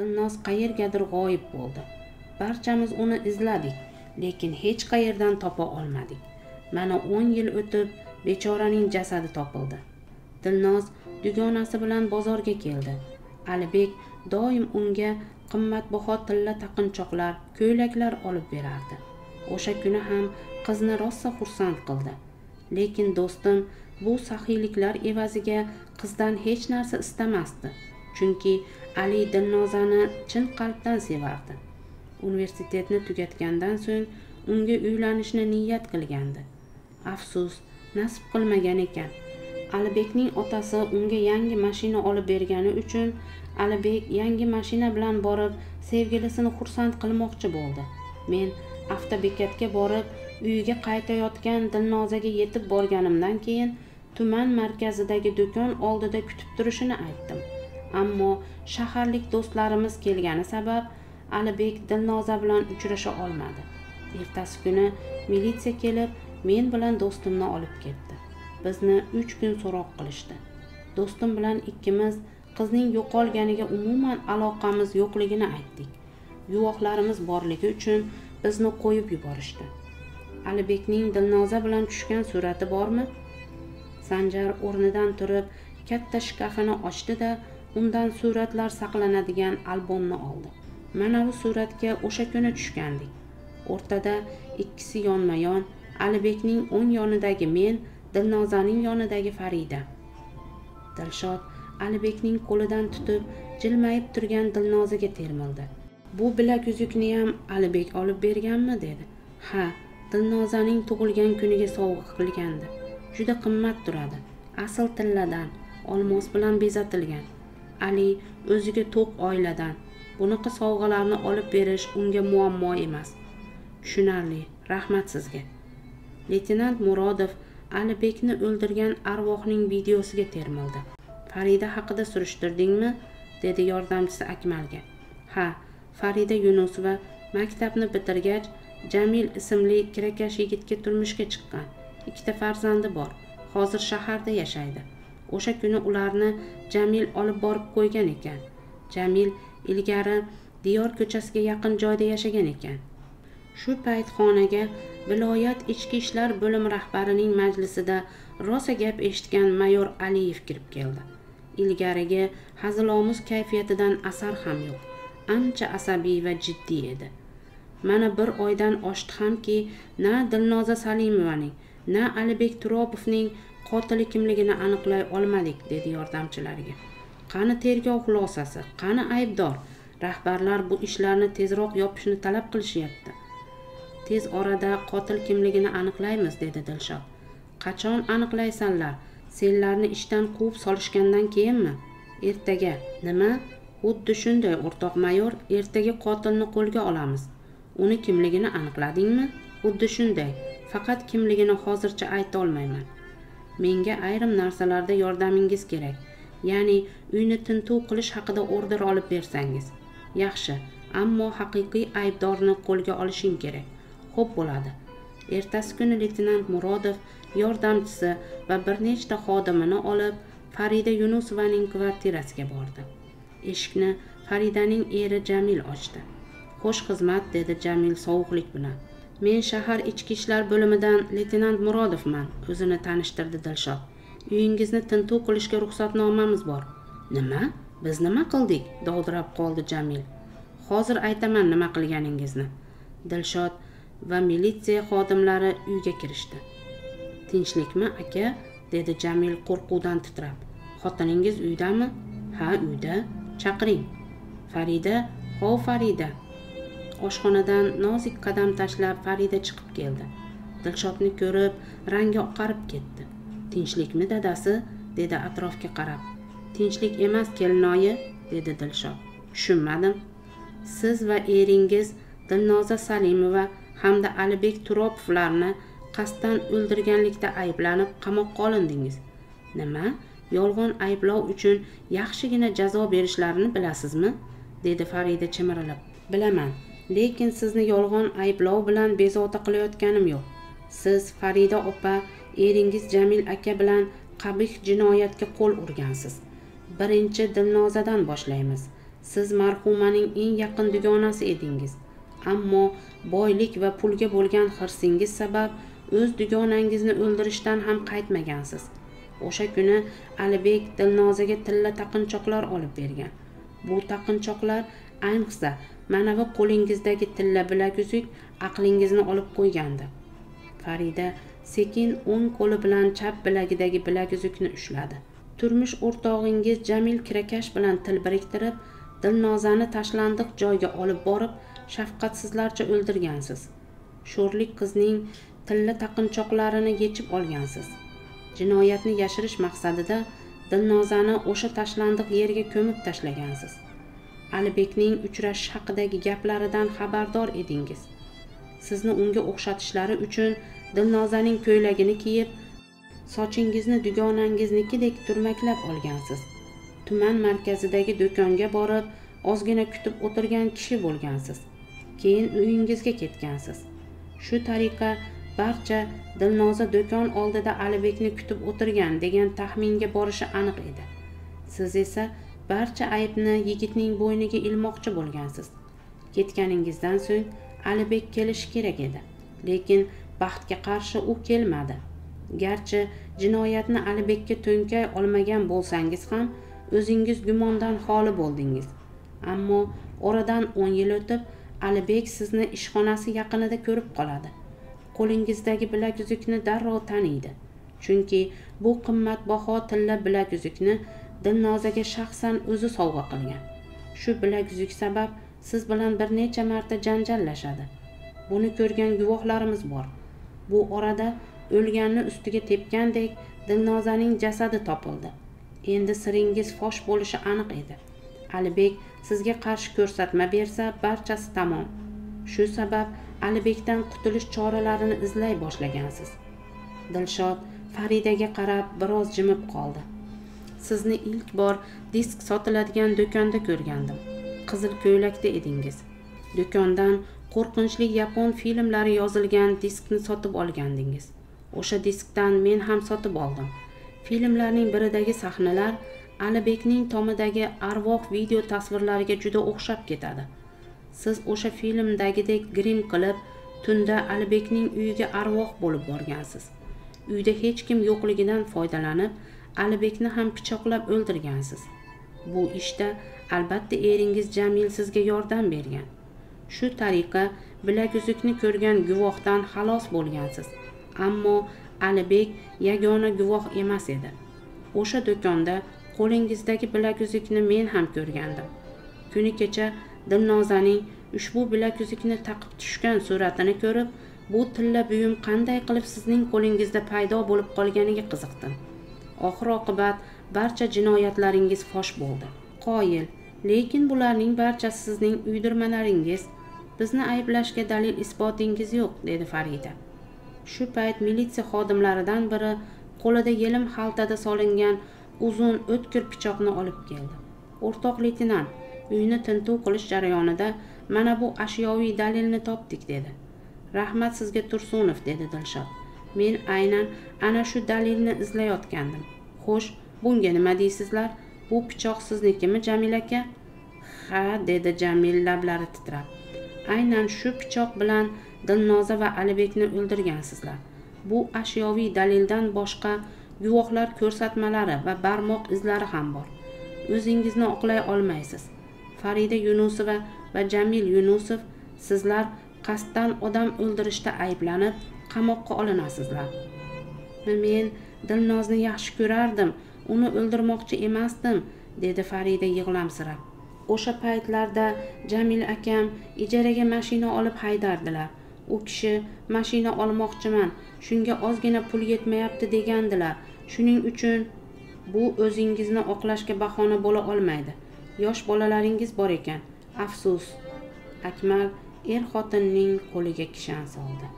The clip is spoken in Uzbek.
dilnoz qayergadir g'oyib bo'ldi. Barchamiz uni izladik lekin hech qayerdan topa olmadik. Mana o'n yil o'tib bechoraning jasadi topildi. Dilnoz dugonasi bilan bozorga keldi. Alibek doim unga qimmatbaho tilla taqinchoqlar ko'ylaklar olib berardi. O'sha kuni ham qizni rosa xursand qildi. Lekin do'stim bu saxiyliklar evaziga qizdan hech narsa istamasdi. Chunki ali dilnozani chin qalbdan sevardi. Universitetni tugatgandan so'ng unga uylanishni niyat qilgandi. Afsus nasib qilmagan ekan. Alibekning otasi unga yangi mashina olib bergani uchun alibek yangi mashina bilan borib sevgilisini xursand qilmoqchi bo'ldi. Men avtobekatga borib uyiga qaytayotgan dilnozaga yetib borganimdan keyin tuman markazidagi do'kon oldida kutib turishini aytdim. Ammo shaharlik do'stlarimiz kelgani sabab alibek dilnoza bilan uchrasha olmadi. Ertasi kuni militsiya kelib men bilan do'stimni olib ketdi. Bizni uch kun so'roq qilishdi. Do'stim bilan ikkimiz qizning yo'qolganiga umuman aloqamiz yo'qligini aytdik. Guvohlarimiz borligi uchun bizni qo'yib yuborishdi. Alibekning dilnoza bilan tushgan surati bormi? Sanjar o'rnidan turib katta shkafini ochdi da undan suratlar saqlanadigan albomni oldi. Mana bu suratga o'sha kuni tushgandik. O'rtada ikkisi yonma yon alibekning o'ng yonidagi men dilnozaning yonidagi farida. Dilshod alibekning qo'lidan tutib jilmayib turgan dilnozaga termildi. Bu bilak uzukniyam alibek olib berganmi dedi. Ha dilnozaning tug'ilgan kuniga sovg'a qilgandi. Juda qimmat turadi. Asl tilladan olmos bilan bezatilgan. Ali o'ziga to'q oiladan bunaqa sovg'alarni olib berish unga muammo emas. Tushunarli rahmat sizga leytenant murodov alibekni o'ldirgan arvohning videosiga termildi. Farida haqida surishtirdingmi? dedi yordamchisi akmalga. Ha farida yunusova maktabni bitirgach jamil ismli kirakash yigitga turmushga chiqqan. Ikkita farzandi bor. Hozir shaharda yashaydi. O'sha kuni ularni jamil olib borib qo'ygan ekan. Jamil ilgari diyor ko'chasiga yaqin joyda yashagan ekan. Shu payt xonaga viloyat ichki ishlar bo'limi rahbarining majlisida rosa gap eshitgan mayor aliyev kirib keldi. Ilgarigi hazilomuz kayfiyatidan asar ham yo'q ancha asabiy va jiddiy edi. Mana bir oydan oshdi hamki na dilnoza salimovaning na alibek turopovning qotili kimligini aniqlay olmadik dedi yordamchilariga. Qani tergov xulosasi qani aybdor? Rahbarlar bu ishlarni tezroq yopishni talab qilishyapti. Tez orada qotil kimligini aniqlaymiz dedi dilshod. Qachon aniqlaysanlar? Senlarni ishdan quvib solishgandan keyinmi? Ertaga nima? Xuddi shunday o'rtoq mayor ertaga qotilni qo'lga olamiz. Uni kimligini aniqladingmi? Xuddi shunday faqat kimligini hozircha aytolmayman menga ayrim narsalarda yordamingiz kerak. Ya'ni uyni tintuv qilish haqida order olib bersangiz. Yaxshi ammo haqiqiy aybdorni qo'lga olishing kerak. Xo'p bo'ladi. Ertasi kuni leytenant murodov yordamchisi va bir nechta xodimini olib farida yunusovaning kvartirasiga bordi. Eshikni faridaning eri jamil ochdi. Xush xizmat dedi jamil sovuqlik bilan. Men shahar ichki ishlar bo'limidan leytenant murodovman o'zini tanishtirdi dilshod. Uyingizni tintuv qilishga ruxsatnomamiz bor. Nima? Biz nima qildik? Dovdirab qoldi jamil. Hozir aytaman nima qilganingizni. Dilshod va militsiya xodimlari uyga kirishdi. Tinchlikmi aka? dedi jamil qo'rquvdan titrab. Xotiningiz uydami? Ha uyda. Chaqiring. Farida? Hov farida. Oshxonadan nozik qadam tashlab farida chiqib keldi. Dilshodni ko'rib rangi oqarib ketdi. Tinchlikmi dadasi? dedi atrofga qarab. Tinchlik emas kelinoyi dedi dilshod. Tushunmadim. Siz va eringiz dilnoza salimova hamda alibek turopovlarni qasddan o'ldirganlikda ayblanib qamoqqa olindingiz. Nima? Yolg'on ayblov uchun yaxshigina jazo berishlarini bilasizmi? dedi farida chimirilib. Bilaman. Lekin sizni yolg'on ayblov bilan bezovta qilayotganim yo'q. Siz farida opa eringiz jamil aka bilan qabih jinoyatga qo'l urgansiz. Birinchi dilnozadan boshlaymiz. Siz marhumaning eng yaqin dugonasi edingiz. Ammo boylik va pulga bo'lgan hirsingiz sabab o'z dugonangizni o'ldirishdan ham qaytmagansiz. O'sha kuni alibek dilnozaga tilla taqinchoqlar olib bergan. Bu taqinchoqlar ayniqsa mana bu qo'lingizdagi tilla bilaguzuk aqlingizni olib qo'ygandi. Farida sekin o'ng qo'li bilan chap bilagidagi bilaguzukni ushladi. Turmush o'rtog'ingiz jamil kirakash bilan til biriktirib dilnozani tashlandiq joyga olib borib shafqatsizlarcha o'ldirgansiz. Sho'rlik qizning tilla taqinchoqlarini yechib olgansiz. Jinoyatni yashirish maqsadida dilnozani o'sha tashlandiq yerga ko'mib tashlagansiz. Alibekning uchrashish haqidagi gaplaridan xabardor edingiz. Sizni unga o'xshatishlari uchun dilnozaning ko'ylagini kiyib sochingizni dugonangiznikidek turmaklab olgansiz. Tuman markazidagi do'konga borib ozgina kutib o'tirgan kishi bo'lgansiz. Keyin uyingizga ketgansiz. Shu tariqa barcha dilnoza do'kon oldida alibekni kutib o'tirgan degan taxminga borishi aniq edi. Siz esa barcha aybni yigitning bo'yniga ilmoqchi bo'lgansiz. Ketganingizdan so'ng alibek kelishi kerak edi lekin baxtga qarshi u kelmadi. Garchi jinoyatni alibekka to'nkay olmagan bo'lsangiz ham o'zingiz gumondan xoli bo'ldingiz. Ammo oradan o'n yil o'tib alibek sizni ishxonasi yaqinida ko'rib qoladi. Qo'lingizdagi bilaguzukni darrov taniydi chunki bu qimmatbaho tilla bilaguzukni dilnozaga shaxsan o'zi sovg'a qilgan. Shu bilaguzuk sabab siz bilan bir necha marta janjallashadi. Buni ko'rgan guvohlarimiz bor. Bu orada o'lganni ustiga tepgandek dilnozaning jasadi topildi. Endi siringiz fosh bo'lishi aniq edi. Alibek sizga qarshi ko'rsatma bersa barchasi tamom. Shu sabab alibekdan qutulish choralarini izlay boshlagansiz. Dilshod faridaga qarab biroz jimib qoldi. Sizni ilk bor disk sotiladigan do'konda ko'rgandim. Qizil ko'ylakda edingiz. Do'kondan qo'rqinchli yapon filmlari yozilgan diskni sotib olgandingiz. O'sha diskdan men ham sotib oldim. Filmlarning biridagi sahnalar alibekning tomidagi arvoh video tasvirlariga juda o'xshab ketadi. Siz o'sha filmdagidek grim qilib tunda alibekning uyiga arvoh bo'lib borgansiz. Uyda hech kim yo'qligidan foydalanib alibekni ham pichoqlab o'ldirgansiz. Bu ishda albatta eringiz jamil sizga yordam bergan. Shu tariqa bilaguzukni ko'rgan guvohdan xalos bo'lgansiz. Ammo alibek yagona guvoh emas edi. O'sha do'konda qo'lingizdagi bilaguzukni men ham ko'rgandim. Kuni kecha dilnozaning ushbu bilaguzukni taqib tushgan suratini ko'rib bu tilla buyum qanday qilib sizning qo'lingizda paydo bo'lib qolganiga qiziqdim. Oxir oqibat barcha jinoyatlaringiz fosh bo'ldi. Qoyil lekin bularning barchasi sizning uydirmalaringiz. Bizni ayblashga dalil isbotingiz yo'q dedi farida. Shu payt militsiya xodimlaridan biri qo'lida yelim xaltada solingan uzun o'tkir pichoqni olib keldi. O'rtoq leytenant uyni tintuv qilish jarayonida mana bu ashyoviy dalilni topdik dedi. Rahmat sizga tursunov dedi dilshod. Men aynan ana shu dalilni izlayotgandim. Xo'sh bunga nima deysizlar? Bu pichoq siznikimi jamil aka? Ha dedi jamil lablari titrab. Aynan shu pichoq bilan dilnoza va alibekni o'ldirgansizlar. Bu ashyoviy dalildan boshqa guvohlar ko'rsatmalari va barmoq izlari ham bor. O'zingizni oqlay olmaysiz. Farida yunusova va jamil yunusov sizlar qasddan odam o'ldirishda ayblanib qamoqqa olinasizlar. Men dilnozni yaxshi ko'rardim uni o'ldirmoqchi emasdim dedi farida yig'lamsirab. O'sha paytlarda jamil akam ijaraga mashina olib haydardilar. U kishi mashina olmoqchiman shunga ozgina pul yetmayapti degandilar. Shuning uchun bu o'zingizni oqlashga bahona bo'la olmaydi. Yosh bolalaringiz bor ekan. Afsus akmal er xotinning qo'liga kishan soldi.